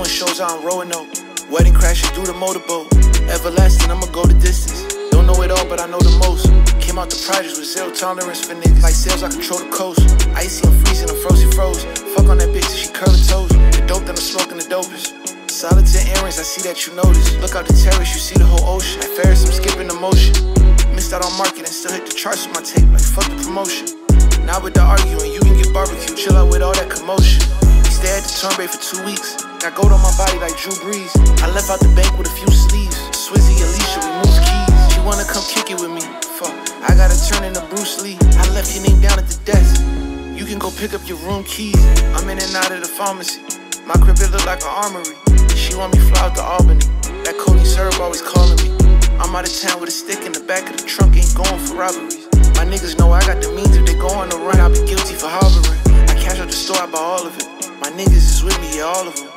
shows out in Roanoke. Wedding crashes through the motorboat. Everlasting, I'ma go the distance. Don't know it all, but I know the most. Came out the projects with zero tolerance for niggas. Like sales, I control the coast. Icy, I'm freezing, I'm frozen, froze. Fuck on that bitch she curl her toes. The dope, then I'm smoking the dopest. Solitaire earrings, I see that you notice. Look out the terrace, you see the whole ocean. At Ferris, I'm skipping the motion. Missed out on marketing, still hit the charts with my tape, like fuck the promotion. Now with the arguing, you can get barbecue, chill out with all that commotion. Stay at the Turnberry for two weeks. Got gold on my body like Drew Brees. I left out the bank with a few sleeves. Swizzy, Alicia, remove keys. She wanna come kick it with me. Fuck, I gotta turn into Bruce Lee. I left your name down at the desk. You can go pick up your room keys. I'm in and out of the pharmacy. My crib it look like an armory. She want me fly out to Albany. That Cody Serb always calling me. I'm out of town with a stick in the back of the trunk, ain't going for robberies. My niggas know I got the means if they go on the run, I'll be guilty for harboring. Niggas is with me, yeah, all of them.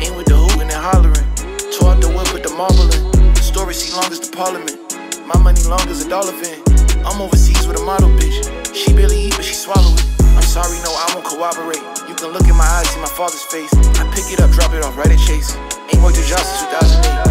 Ain't with the hootin' and hollering. Tore out the wood, put the marble in. Story see long as the parliament. My money long as a dollar van. I'm overseas with a model bitch. She barely eat, but she swallow it. I'm sorry, no, I won't cooperate. You can look in my eyes, see my father's face. I pick it up, drop it off right at Chase. Ain't worked a job since 2008.